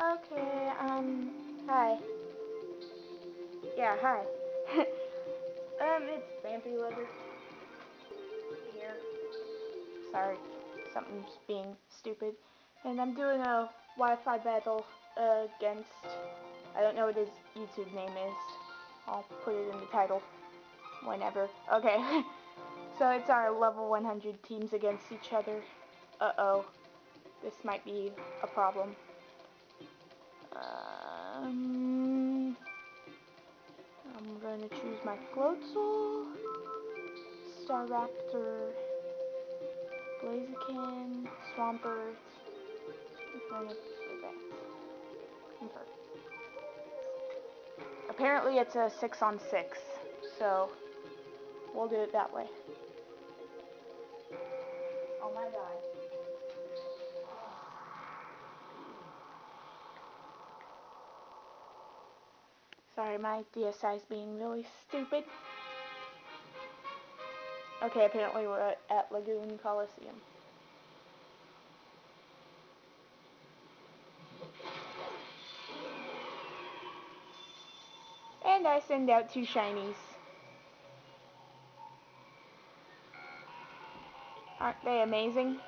Okay, um, hi. Yeah, hi. um, it's Phanpy Lover. Here. Sorry, something's being stupid. And I'm doing a Wi-Fi battle uh, against, I don't know what his YouTube name is. I'll put it in the title whenever. Okay. so it's our level 100 teams against each other. Uh-oh. This might be a problem. Um, I'm going to choose my Floatzel, Staraptor, Blaziken, Swampert. Apparently it's a 6 on 6, so we'll do it that way. Oh my god. Sorry, my DSI is being really stupid. Okay, apparently we're at Lagoon Coliseum. And I send out two shinies. Aren't they amazing?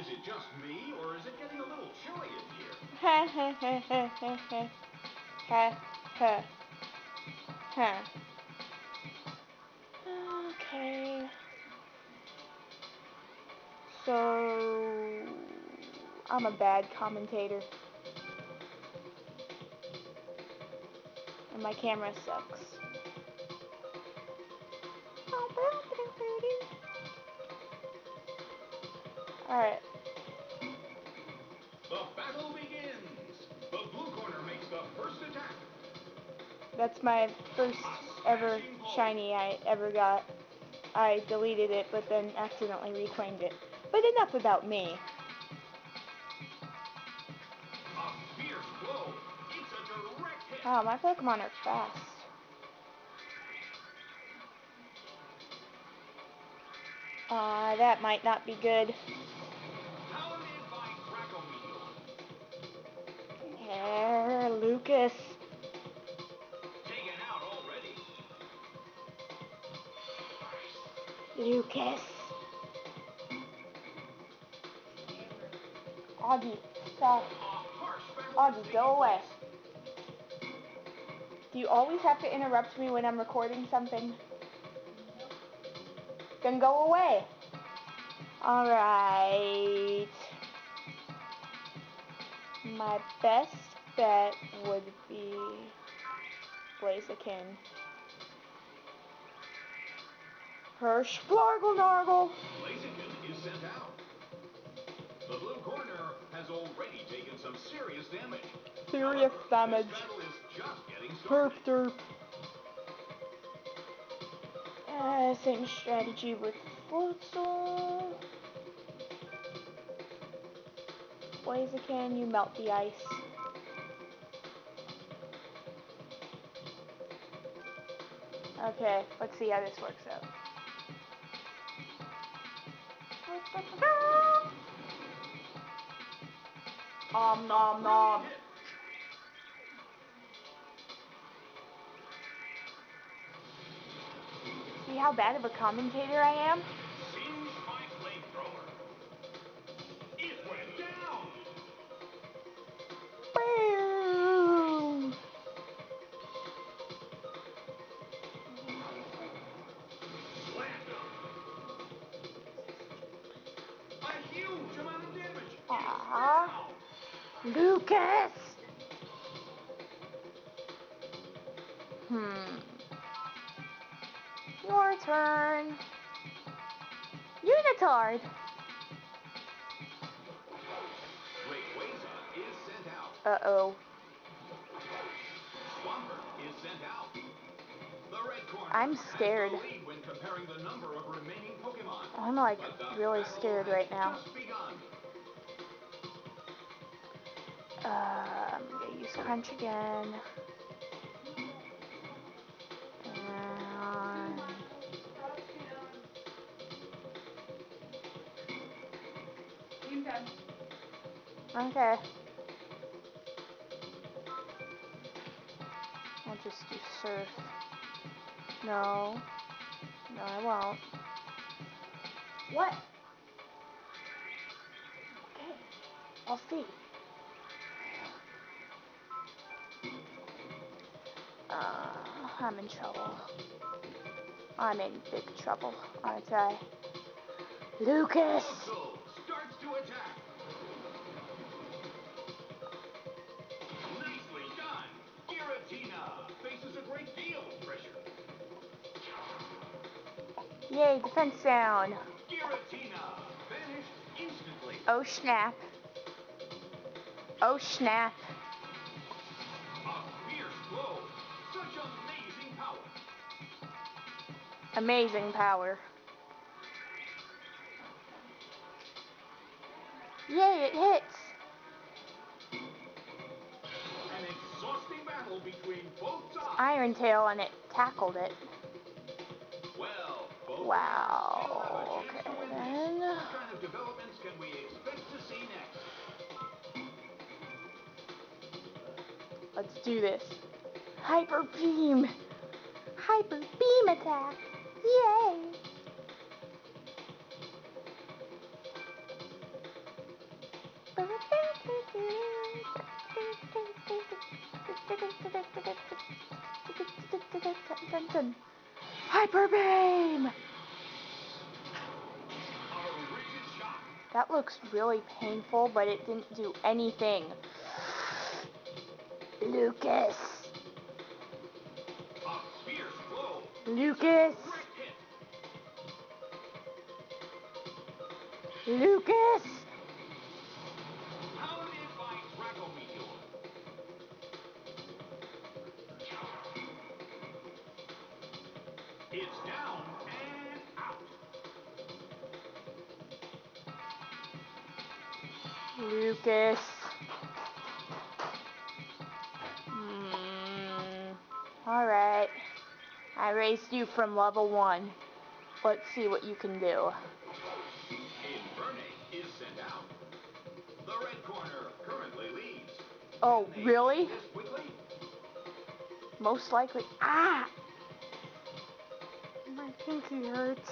Is it just me, or is it getting a little chilly in here? Ha ha ha ha ha ha. Ha ha. Ha. Okay. So I'm a bad commentator. And my camera sucks. Alright. Battle begins. The blue corner makes the first attack. That's my first ever shiny I ever got. I deleted it, but then accidentally reclaimed it. But enough about me. A fierce blow. It's a direct hit. Wow, my Pokemon are fast. Uh, that might not be good. There, Lucas. Lucas. Augie, stop. Augie, go away. Do you always have to interrupt me when I'm recording something? Then go away. Alright. My best bet would be Blaziken. Hirsch Nargle. Blaziken is sent out. The blue corner has already taken some serious damage. Serious However, damage. This is just getting Herp derp. Uh, same strategy with Floatzel. Blaziken, you melt the ice. Okay, let's see how this works out. Om nom nom. See how bad of a commentator I am? Lucas! Hmm. Your turn. Unitard. Uh-oh. Is sent out. The red I'm scared. the lead when comparing the number of. I'm like really scared right now. Uh, I'm gonna use Crunch again. And Team 10. Okay. I'll just do surf. No. No, I won't. What? Okay. I'll see. Uh, I'm in trouble. I'm in big trouble, aren't I? Lucas! Starts to attack. Nicely done. Giratina faces a great deal of pressure. Yay, defense down. Giratina vanished instantly. Oh snap. Oh snap. Amazing power. Yay, it hits. An exhausting battle between both sides. Iron Tail and it tackled it. Well, both Wow, still have a chance to okay then. What kind of developments can we expect to see next? Let's do this. Hyper beam. Hyper beam attack. Yay. Hyper beam. A rigid shock. That looks really painful, but it didn't do anything. Lucas. A fierce blow. Lucas. Lucas. Pounded by Draco It's down and out. Lucas. Hmm. Alright. I raised you from level one. Let's see what you can do. Oh, really? Most likely. Ah! My pinky hurts.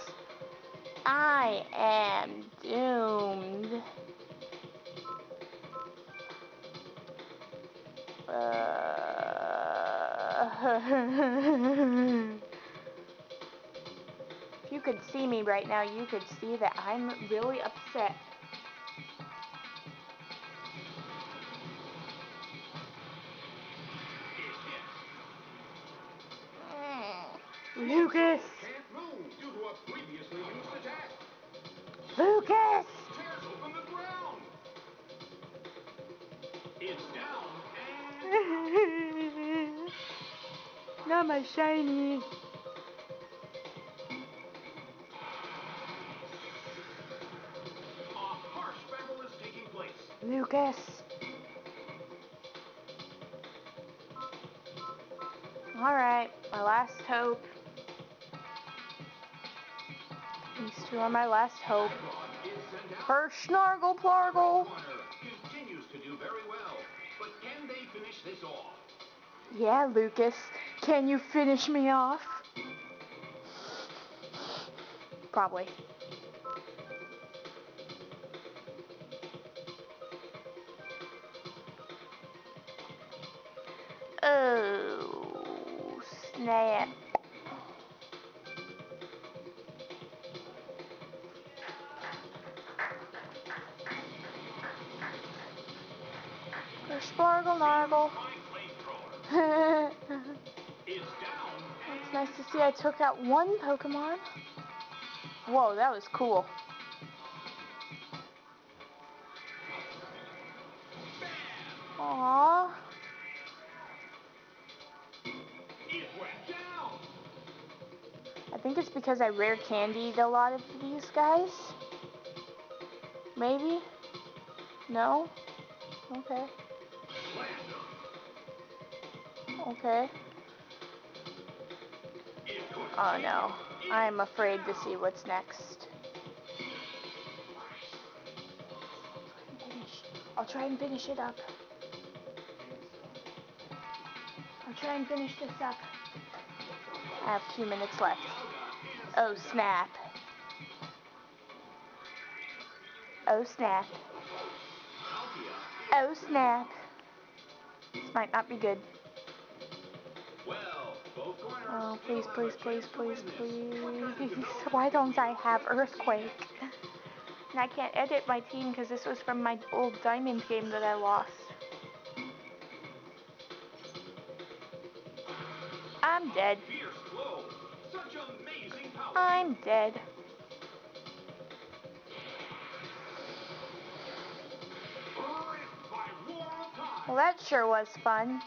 I am doomed. Uh, if you could see me right now, you could see that I'm really upset. Lucas! And Not my shiny. Lucas. Alright, my last hope. Two are my last hope. Sent Snargle Plargle. Continues to do very well, but can they finish this off? Yeah, Lucas. Can you finish me off? Probably. Oh, snap. Spargle Nargle. It's nice to see I took out one Pokemon. Whoa, that was cool. Aww. I think it's because I rare candied a lot of these guys. Maybe? No? Okay. Okay. Oh no. I'm afraid to see what's next. I'll try and finish it up. I'll try and finish this up. I have two minutes left. Oh snap. Oh snap. Oh snap. This might not be good. Oh, please, please, please, please, please. Why don't I have Earthquake? And I can't edit my team because this was from my old Diamond game that I lost. I'm dead. I'm dead. Well, that sure was fun.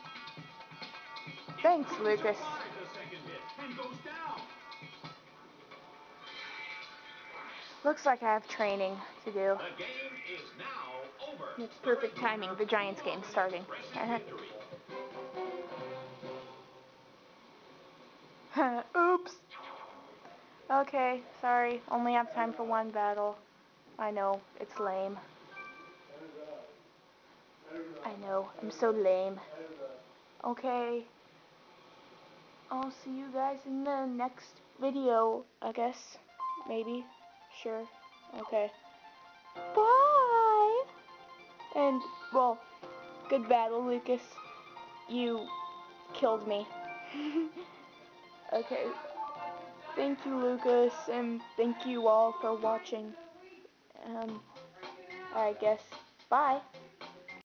Thanks, Lucas. Looks like I have training to do. It's perfect timing. The Giants game's starting. Oops. Okay, sorry. Only have time for one battle. I know, it's lame. I know, I'm so lame. Okay. I'll see you guys in the next video, I guess. Maybe. Sure. Okay. Bye! And, well, good battle, Lucas. You killed me. okay. Thank you, Lucas, and thank you all for watching. Um, I guess. Bye.